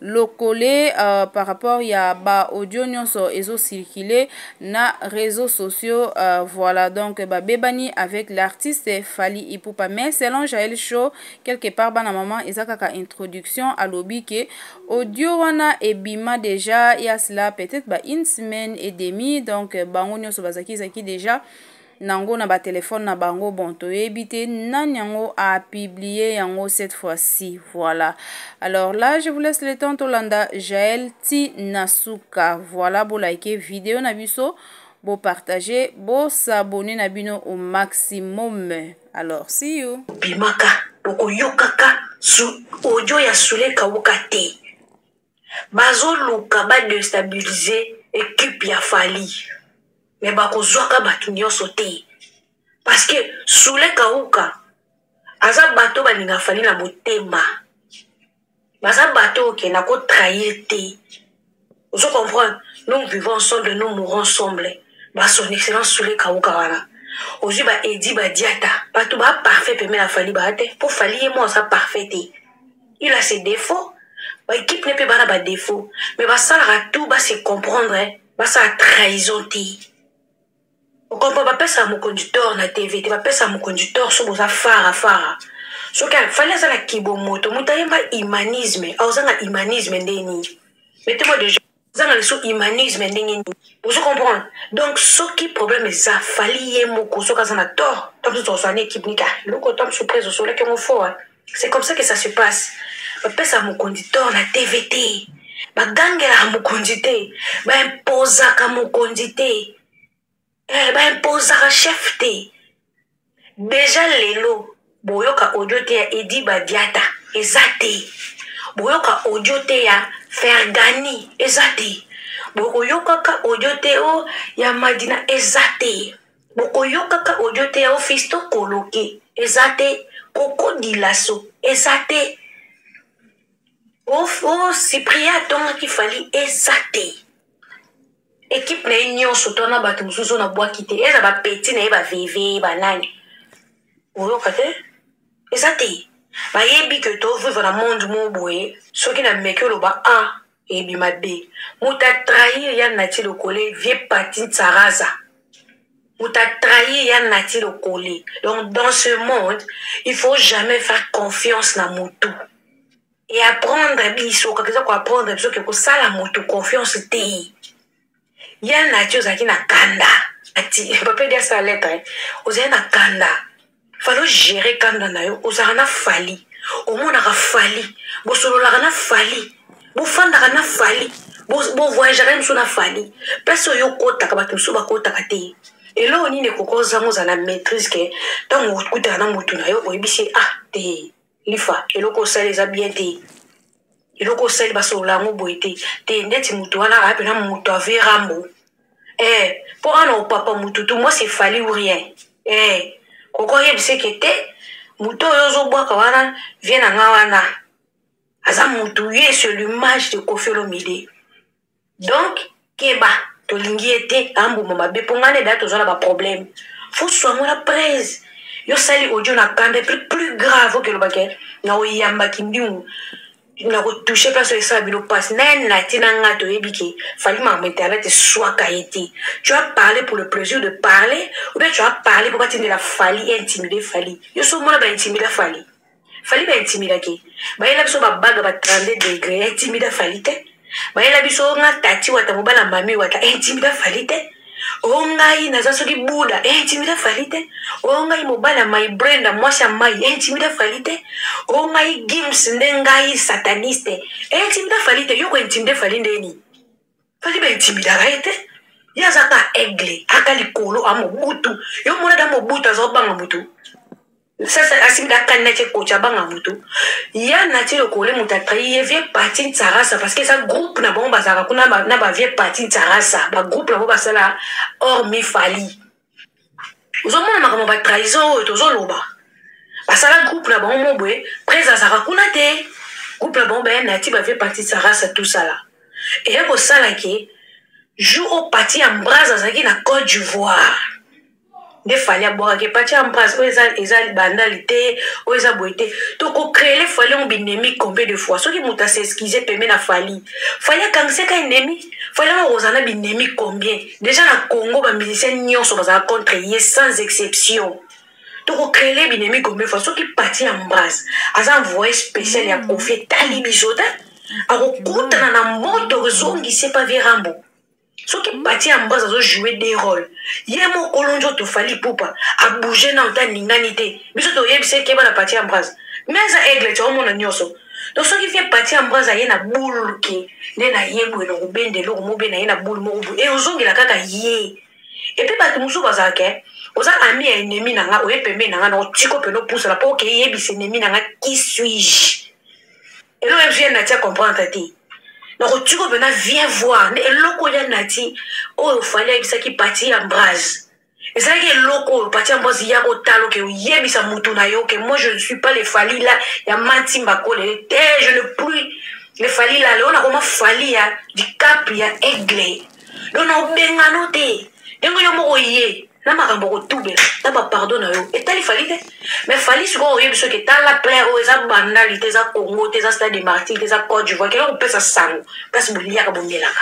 lokole uh, par rapport ya ba audio nyonso ezo circuler na réseaux sociaux uh, voilà donc babebani avec l'artiste Fally Ipupa mais selon Jael Show quelque part bana maman eza kaka introduction alobi ke audio wana ebima déjà ya cela peut-être ba une semaine et demie donc bango nyonso bazaki ezaki déjà nango na ba telephone na bango bon toyebi te nani yango a publie yango cette fois ci voilà alors là je vous laisse le temps tolanda Jael ti na suka voilà bo like video na biso bo partager bo s'abonner na bino au maximum alors see you bimaka okoyokaka su audio ya sule kawuka te bazoluka badestabilize ekipe ya fali me bakozwaka bato nyonso te parceke sule kauka aza bato balinga fali na motema baza bato oke na kotrahir te ozo comprendre nous vivons ensemble nous mourons ensemble bason excellence sule kauka wana ozwi baedi badiata bato baparfait peme ya fali baa te mpo fali ye mo aza parfait te il a ses défauts baekipe ne mpe bana badefaut mais basalaka tout base comprendre eh. basala trahison te okompo bapesaka mokonzi tor na tv te bapesaka mokonzi tor so boza fara fara soki fali aza na kibo moto moto ayemba humanisme aozanga humanisme nde nini metemo de eza na liso humanisme ndenge nini ozo comprendre donc soki problème eza fali ye moko soki aza na tort to mosusu ozwa na équipe nika eloko to mosusu prese osolaki yango fo c'est comme ça que ça se passe bapesaka mokonzi tort na tv te bagangelaka mokonzi te baimposaka mokonzi te eh, baimposaka chef te deja lelo boyoka audio te ya edi badiata eza te boyoka audio te ya fergani eza te bokoyokaka audio te o oh, ya madina eza te bokoyokaka audio te ya ofisto oh, koloke eza te kokodilaso eza te o oh, cyprien atongaki fali eza te ekipe na ye nyonso to na bato mosusu na bwaki te eza bapeti na ye baveve banani oyoka te eza te bayebi ke tovivre na monde mo boye soki na meki oloba a ah, ebima b moto atrahir ya nati lokole vie pati nsaraza moto atrahir ya nati lokole donc dans ce monde il faut jamais faire confiance na motu e apprendre biso kaka eza koapprendre biso ke kosala moto confiance te ya nati ozalaki na kanda ati papa edi asala lettre eh. ozali na kanda fali ogere kanda na yo ozalaka na fali omonaka fali bosololaka na fali bofandaka na fali bovoyageaka mosusu na fali place oyo okotaka bato mosusu bakotaka te eloko nini ekoki ozanga oza na maîtrise ke ntango okutaka na motu na yo oyebisi ah te nifa eloko osali eza bien te eloko osali basolola yango boye te te ndeti moto wana aa mpena moto ave rambo e eh, mpo ana opapa motu tu mwasi efali ou rien e eh, koko oyebiseke te moto oyo ozobwaka wana vie na nga wana aza motu ye selumage de kofiolomide donc keba tolingi ye te ambuma mabe mpo ngai neda toza na baproblème fusu yango na prese yo sali audio na kanda epui plus grave okeloba ke na oyamba kindingu na kotouche place oyo esala bino mpasi naye nati na ngai toyebi ke fali makambo internet eswaka ye te tu as parlé pour le plaisir de parler ou bien tu as parlé mpo batindela fali intimide fali yo so omona baintimida fali fali ba intimida ke bayela biso babaga ba 32 degre ya intimida fali te bayela biso nga tati wata mobala mami wata intimida fali te o oh, ngai naza soki buda intimida fali te o oh, ngai mobala mai brenda mwasi ya mai intimida fali te o oh, ngai gims nde ngai sataniste intimida fali te yoko intimide fali nde nini soki ba intimidaka ye te ye aza ka aigle aka likolo a mobutu yo mona da mobutu aza obanga motu sasa asimbi akani naki ekoki abanga motu ya nati lokole moto atrayi ye vie parti nsarasa parce que eza groupe na bango bazalaka kuna na bavie parti nsarasa bagroupe na bango basala or mifali ozomona makambo ba trahison oyo tozoloba basala groupe na bango moko boye prese azalaka kuna te groupe na bango baya nati bavie parti sarasa tosala eye kosala ke jour oyo parti ya mbrase azalaki na cote d'ivoire nde fali abwakaki parti ya mbrase oyo eza bandali te oyo eza boye te tokocreele fali yango binemi combien de fois soki moto aseskize peme na fali fali akangisaka enemi Fayulu moko ozala na binemi combien deja na congo bamusicien nyonso bazala contre ye sans exception tokocrele binemi combien fois soki parti ya mbrase aza envoye spécial ya kofi etali biso te akokutana na moto ozongisi epa vie rambo soki bati ya mbaz azojoue de role ye mokolo nzo tofali pupa abouge na ota ningani te biso toyebisa ekeba na pati ya mbaz mais aza aigle ti omona nyonso donc soki vie pati ambroise aye na boule ke nde na ye boye na kobenda eloko moko be na ye na boule moko boye e ozongela kaka ye epuis bato mosusu bazalaka oza ami ya enemi na nga oye pembeni na nga na otiko mpena opusana mpo okei yebisa enemi na nga qui suis-je eloko ya biso ya natia comprendre te na kotiko mpena viens voir nde eloko ya nati oyo fali ayebisaki pati ya brase ezalaki eloko oyo pati ya mbosi ya kotala oke oyebisa motu na yo ke moi je ne suis pas le fali la ya manti mbakolele te je ne plus le fali la leo nakoma fali ya dicap ya aigle leo na obengano te ndenge yo moko ye na makambo okotubela na bapardon na yo etali fali te mais fali sikoyo oyebi soki etala plaire oyo eza bandali te eza congo te eza stade de martir te eza cote divoire kela kopesa sango place boliaka bomelaka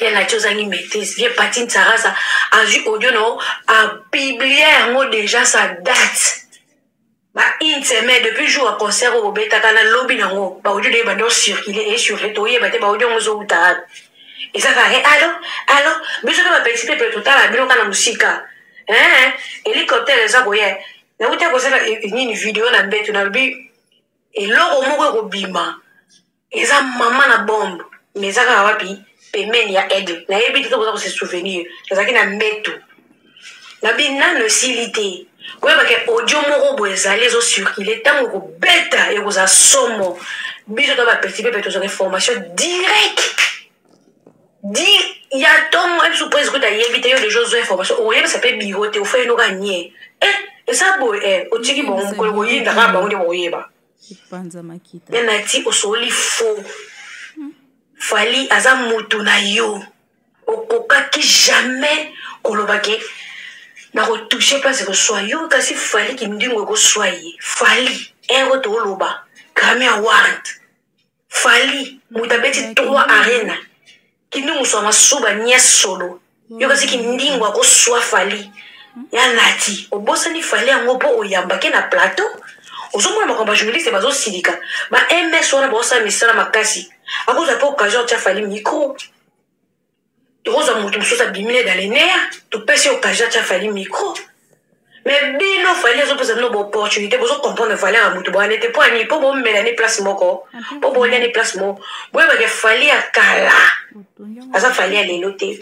ye nati ozangi maîtrise ye patine sarasa azwi audio na yo apiblie yango déjà sa date ba une semaine depuis jour ya concert oyo bobetaka na lobi nango baaudio na ye banda ocircule ecircule toyeba te baaudio yango ezowuta wapi eza kaka he alo alo biso mpe bapeti mpe mpe totala bino kaka na mosika helicoptère eza koya nauta kosala nini video na mbeto nalobi eloko moko ekobima eza mama na bombe mais eza kaka wapi pembeni ya aigle nayebi te tokoza kose souvenir nazalaki na mbetu nabi nano esili te koyebake audio moko boye ezali ezocircule ntango ekobeta ekozala somo biso to bapeti pepe tozwaka information direct di ya ntongo ebiso mpo ezikuta ayebi te yo deja ozwa information okoyebisa mpe biro te ofai noka nie e eh, eza boye eh, otiki bango mokolo koyinda kaka bango nde bakoyeba epanza makita ya nati osoli fo hmm. fali aza moto na yo okokaki jamais koloba ke nakotouche place ekoswa yo kasi fali kindingo ekoswa ye fali ero tooloba grammy award fali moto abeti trois arena kindi mosu ya masuba nia solo yokasi kindingo akoswa fali ya nati obosani fali yango mpo oyambake na plateau ozomona makambo ya journaliste bazosilika ba ms wana baosala misala makasi akozwa mpe occasion atya fali micro tokozwa moto mosusu abimi ne daleneya topesi occasion atya fali micro mais bino fali azopesa bino baopportunité bozo comprendre valeur ya moto boyane te mpo ani mpo bomela ne place moko mpo bolia ne place moko boyebake fali ya kala aza fali ya lelo te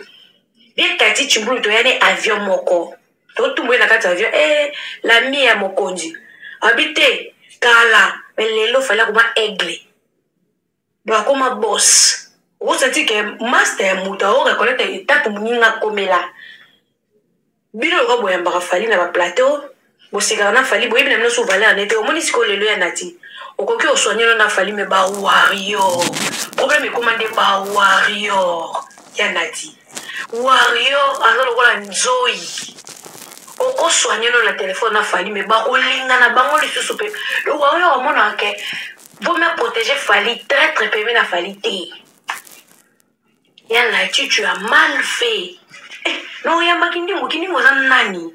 de kati cimbulu toya ne avion moko totumboye na kati ya avion e eh, lami ya mokonzi abi te kala me lelo fali akoma aigle donc akoma boss osati ke master ya moto ao reconnaître etape moninga akomela bino loka boyambaka fali na baplateau bosekaka na fali boyebi na bino so valeur nete omoni sikoyo lelo ya nati okoki oswanino na fali me bawario problème ekoma nde bawario ya nati wario aza lokola nzoi okoswanino na telefone na fali me bakolingana bango lisusu mpe lowario amonaka ke Bo me protéger Fally traitre pembe na Fally te. Ya Naty tu as mal fait. Eh, na oyamba kindingu kindingu oza nani?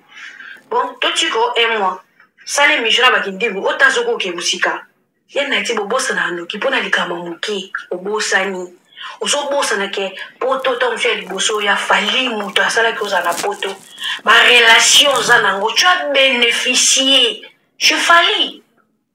Bon, to tika o un mois. Sala émission na bakindingu otazo koke mosika. Ya Naty bobosana ndoki mpo na likambo moke obosani. ozobosana ke poto to mosu ya liboso ya fali moto asalaki oza na poto barelation oza nango tu as bénéficie je fali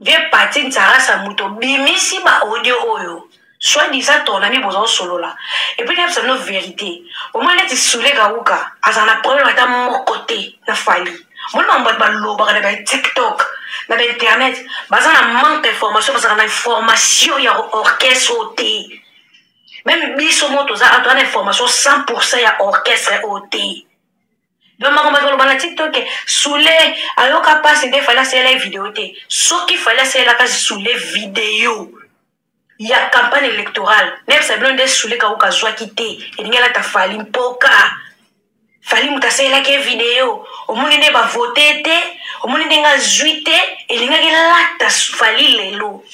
de pati nzarasa moto bimisi ba audio oyo soit disant ton ami boza osolola epuis nayebisa bino verité omoni neti sule kauka azala na problème ata moko te na fali omoni bango bato balobaka na batiktok na bainternet baza na manque information bazalaka na information ya orchestre oyo te meme biso mo toza ato na information 100 pourcent ya orchestre oyo te donc makambo azoloba na tiktok sule ayoka mpasi nde fali asalela ye video te soki fali asalela kasi sule video ya campagne électorale nayebisa bino nde sule kauka azwaki te elingi alata fali mpoka fali moto asalelaki ye video omoni nde bavote te omoni ndenge azwi te elingaki lata fali lelo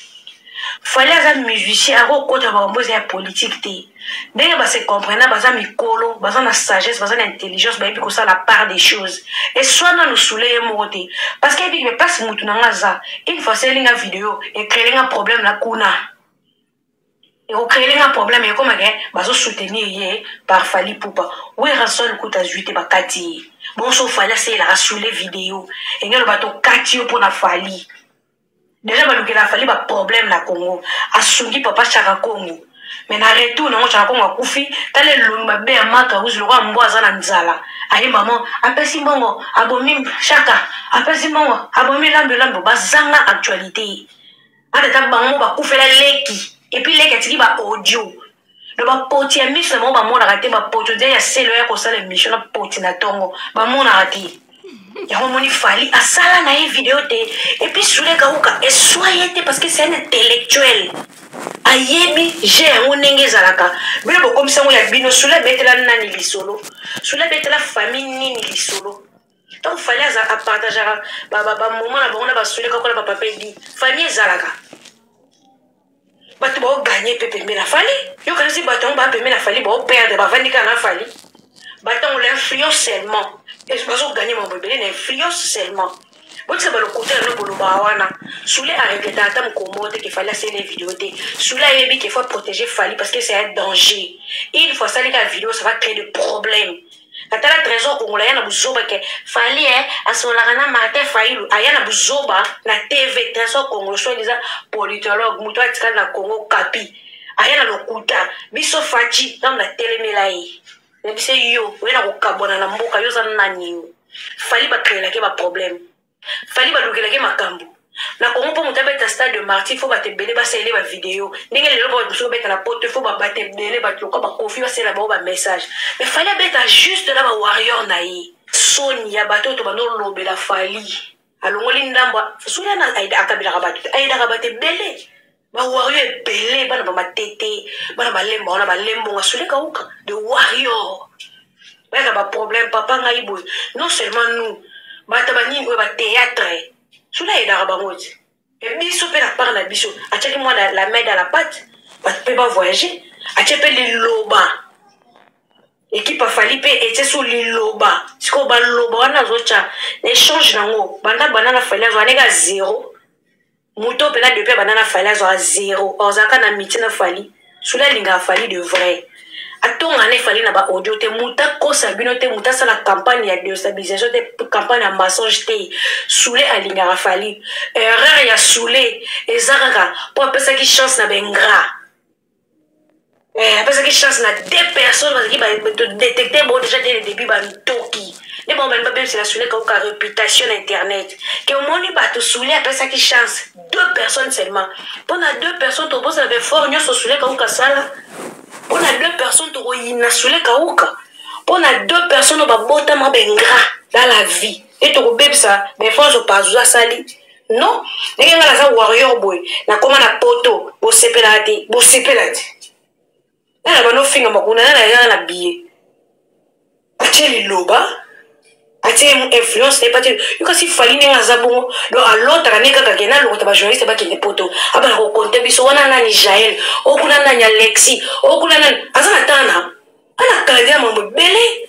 fali aza musicien akokota makambo eza ya politike te ndenge base comprena baza mikolo baza na sagesse baza na intelligence bayebi kosala part des choses eswana losule ye moko te parce que ayebiki place motu na nga aza une fois asali nga video ecrele nga problème na kuna ekocrele nga problème ekomake bazosoutenir ye par fali pupa werason kuta azwi te bakati ye bonso fali asalelaka sule video engelo bato kati yo mpo na fali deja balukela fali baproblème na congo asungi papa chaka congo mais na retour nango chaka congo akufi tala elongi mabe ya maka uzi lokola mbo aza na nzala aye mama apesi mbongo abomi chaka apesi mbongo abomi lambo lambo bazanga actualité ata ta bango bakufela leki epuis leki atiki baaudio na bapoti ya miso na bango bamonaka te bapoti odia ya selo ya kosala emission na poti na ntongo bamonaka te yango omoni fali asala na ye video te epuis sule kauka eswa ye te parce que c'est un intellectuel ayebi je yango ndenge ezalaka bino bokomisa yango ya bino sule abetela nani lisolo sule abetela famille nini lisolo ntango fali apartageaka bamoma na bango na basule kakola bapapa edi famille ezalaka bato baoganye mpe pembe na fali yokanisi bato yango bapembe na fali baoperdre bavandi kaka na fali batango la influence seulement bazoganye mambo ebele na influence seulement botika balokuta yango bolobaka wana sule aregreta ata mokombo te ke fali asele video te sule ayebi ke faut protéger fali parce que c'est un danger une fois asali ka video ça va créer de problème atala trésor kongola aya na buzoba ke fali e asololaka na martin failu aya na buzoba na tv trésor kongola soit disant politologue moto atikali na congo kapi aya na lokuta biso faci ntango natelemela ye na biso yo oye na kokabwana na mboka yo oza nani yo fali bakreelaki baproblème fali balukelaki makambo na kongo mpo moto abeta stade de marti fo bato ebele basalele bavideo ndenge lelo bato mosusu obeta na poto fo babato ebele bato lokwa bakofi basalela bango bamessage mais fali abeta juste na bawarrior na ye soni ya bato oyo tobanda olobela fali alongoli ndambo soki akabelaka bato ayedaka bato ebele ba wario ebele bana bamatete bana balemba wana balembonga sole kauka de wario bayaka baproblème papa ngai boye non seulement nous bata banini oyo batéâtre sole ayedaka bango ti e biso mpe na part na biso atiaki mwana la main dans la pate bato mpe bavoyage atie mpe liloba ekipe afali mpe etie so liloba sikoyo baloba wana azotya na échange nango banda banda na fali azwa ndenge ya zero moto mpena depuis abanda na fali azwaka zero ozalaka na miti na fali soki alingaka fali de vrai atonga ne fali na baaudio te moto akosa bino te moto asala campagne ya destabilisation te campagne ya mensonge te soule alingaka fali erreur ya soule eza kaka mpo apesaki chance na baingrat Eh, apesaki chance na deux personnes bazalaki badetecte bango déjà dès le début bantoki nde bango balingi babebisela sule kauka réputation na internet ke omoni bato sule apesaki chance deux personnes seulement mpo na deux personnes tokobosana befort nyonso sule kauka asala mpo na deux personnes tokoyina sule kauka mpo na deux personnes oyo babotama baingra dans la vie nde tokobebisa befort nyonso pazu asali non ndenge ngai naza warrior boye nakoma na poto bosepelaka te bosepela te na na bando ofinga makuna na nayaka na biye atie liloba atie influence naye pati yo kasi fali ndenge aza bongo donc alotaka nde kaka ke nalokota bajournaliste bakende poto abana kokonte biso wana nani jael okuna nani alexi okuna nani aza na tana ana kandela mambo ebele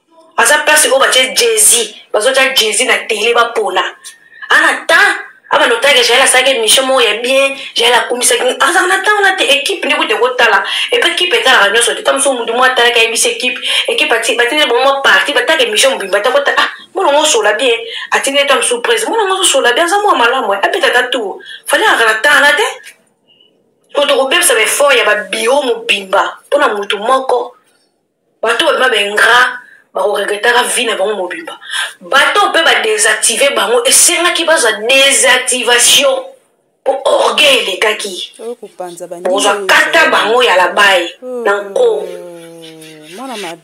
aza place oyo batye jezi bazotya jezi na tele bapona ana temps abanda otalaka jael asalaki émission moko ya bien jael akumisaki azala na ntango na te ekipe nde kuta ekotala epe ekipe etalaka nyonso te ta mosusu motu moko atalaki ayebisi ekipe ekipe batindeli bango mwa parti bataka émission mobimba ta kota ah mwana ngo osola bien atindeli ta mosusu prese mwana ngo azosola bien aza mwa malamu abeta ta tour fali alaka na ntango na te to tokobebisa baeffort ya babiro mobimba mpo na motu moko bato oyo baba ingra bakoregretaka vi na bango mobimba bato mpe badesactive bango esengaki bazwa desactivation mpo orgueil elekaki ozwa kata bango ya labai na oh, nko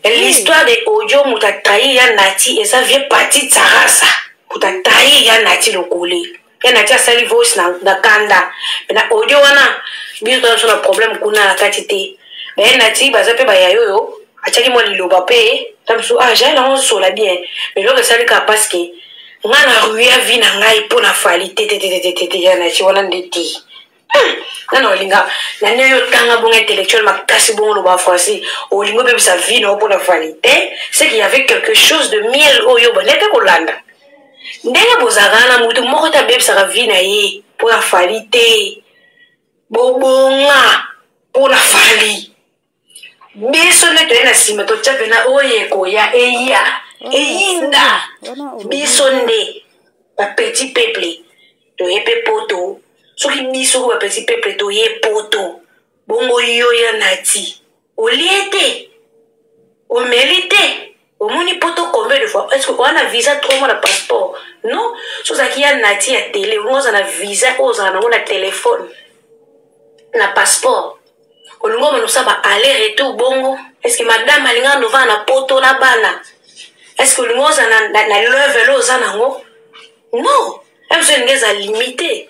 l'histoire de odio moto atrahi ya nati eza vie parti tsarasa moto atrahi ya nati lokole ya nati asali voice na, na kanda me na audio wana biso toza biso na problème kuna na kati te me nati baza mpe bayaye oyo atyaki mwa liloba mpe ta mosusu ah jai nango osola bien me eloko esali kaka parce que nga na ruya vi na ngai mpo na fali tetetetetete ya nati wana nde te Hmm, nana olinga nani oyo otanga bongo intellectuel makasi bongo loba français olingi obebisa vie nao mpona fali te seke y avait quelque chose de miel oyo obanda mpe kolanda ndenge bozalaka na motu moko te abebisaka vie na ye mpona fali te bobonga mpona fali biso nde toye na nsima totya mpena oyo ekoya eya eyinda biso nde bapetit peuple toye mpe poto soki biso ko bapetit peuple toye poto bongo yo ya nati olie te omeli te omoni poto combien de fois est-ce que wana visa trois mois na passeport non so ozalaki ya nati ya tele olingi ozala na visa oyo ozala nango na telefone na passeport olingi omana osala ba aller retour bongo est-ce que madame alingaka novana na poto na bana est-ce que olingi ozala na, na, na level oyo oza nango non ezo elingi eza limite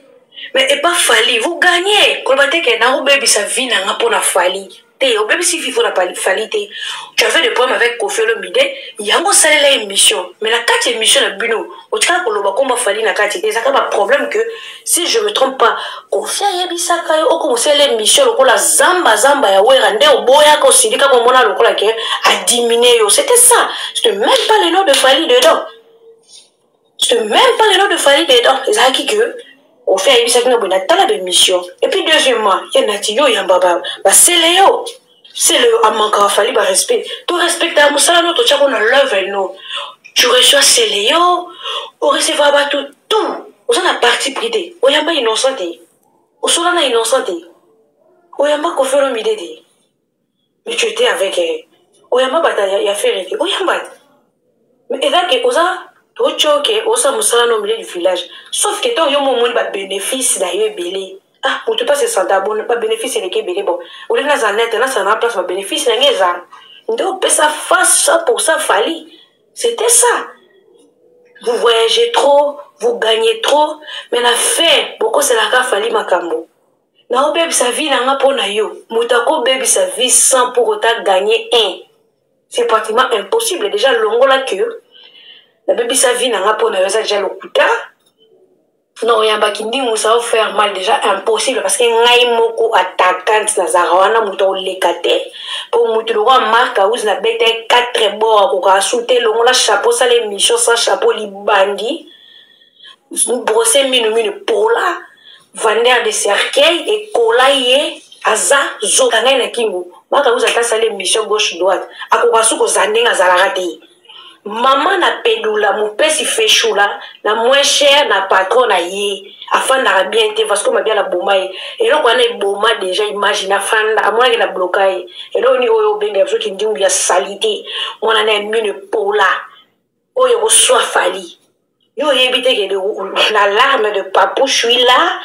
mais epa fali vous gagne koloba te ke nakobebisa vi na nga mpo na fali te obebisi vi mpo na fali te tu avais le problème avec kofi olomide yango osalela émission mais na kati ya émission na bino otikala koloba komba fali na kati te ezaka baproblème que si je me trompe pas kofi ayebisaka yo okoma osalela émission lokola zamba zamba ya wera nde oboyaka osilika komona lokola ke adiminue yo c'était ça je te meme pas le nom de fali dedans parce que même pas lelo de fali dedans ezalaki que ofi ayebisaki na boye natala bemission et puis deuxièmement ya nati yo oyamba basele yo sele yo amankaka fali barespect torespectaka mosala no totyako na level no tu reçois sele yo orecevra bato tout oza na parti pris te oyamba innocent te osola na innocent te oyamba kofi olomide te mais tu étais avec elle oyamba bata ya, ya fere te oyamba te eza ke oza otyo ke osa mosala na omile du village sauf ke ntango yo mo omoni babénéfice na yo ebele ah moto mpe asesanta bon babénéfice eleki ebele bon olingi nazala nete nasala na place babénéfice na ngai eza nde opesa face pour ça fali c'était ça vous voyagez trop vous gagnez trop mais na fin bokoselaka fali makambo naobebisa vie na nga mpo na yo moto akobebisa vie sans pour autant gagner un c'est pratiquement impossible déjà longola que nabebisa vie na nga mpo na yo eza déjà lokuta na oyambaki ndimo ça va faire mal déjà impossible parce que ngai moko attaquante nazalaka wana moto aoleka te mpo moto lokola mark aus nabeta ye 4 bord akokaa su te longola chapeau sala émission sans chapeau libandi brose minu minu pola vander de cercueil ekola ye aza zoka ngai na kingo baka uza ata asali émission gauche droite akoka su kozala ndenge azalaka te ye mama na pedula mopesi feshula na moins cher na patron na ye afandaka bien te vasco mabia na boma ye eloko wana eboma deja image na fanda amonaki na bloka ye eloko nini oyo obengela biso kindingu ya salite mwana na ya mino epola oyo koswa fali yo oyebi te kende na larme de papou shui la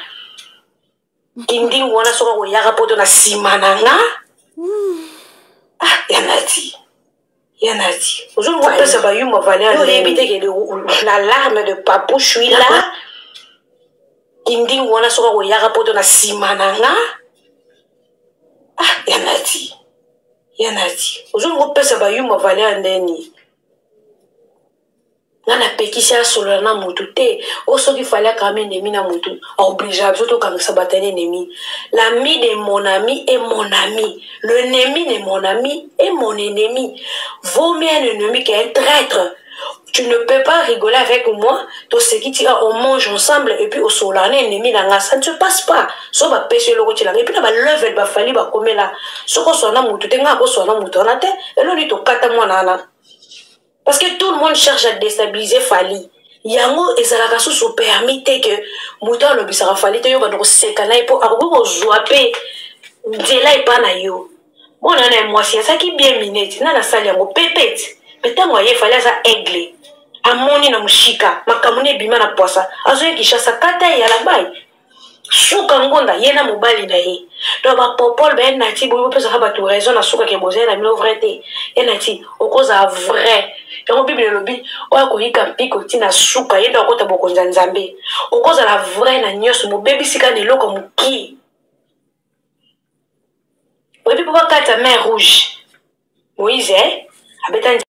kindingu wana soki akoyaka poto na nsima na nga ah, ya nati ya nati ozopesa bayuma valeur oyebi te kende na larme de papou shui la kindingu wana soki akoyaka poto na nsima na nga ah, ya nati ya nati ozopesa bayuma valeur ndeni nga napekisi asolola na motu te o soki fali akangami enemi na motu aobligea biso tokangisa bato ya enemi l'ami de mon ami et mon ami le ennemi de mon ami et mon ennemi vaut mieux un ennemi qu'un traître tu ne peux pas rigoler avec moi toseki ti on mange ensemble et puis osola na ennemi na nga ça ne se passe pas so ba pêche loko ti la et puis na ba level ba fali ba komela soko so na mutu te nga ko so na mutu na te elo ni to kata mwana na parce que tout le monde cherche à déstabiliser fali yango ezalaka susu permis te que moto alobisaka fali te yo banda koseka na ye mpo akoki kozwa mpe nzela epa na yo mwana na ye mwasi azalaki bien minete nani asali yango pepete mpe ntango aye fali aza aigle amoni na moshika makambo na ebima na pwasa azoya kinshasa kata ye alabai suka ngonda ye na mobali na ye to bapopole baye nati boyi bopesaka bato raison na suka ke bozali na bino vrai te ye nati okozala vrai yango biblia elobi oyo akoyika mpiko ti na suka ye nde akota bokonzi ya nzambe okozala vrai na nyonso mobebisika na eloko mokie oyebi mpo bakata main rouge moïse eh? abeta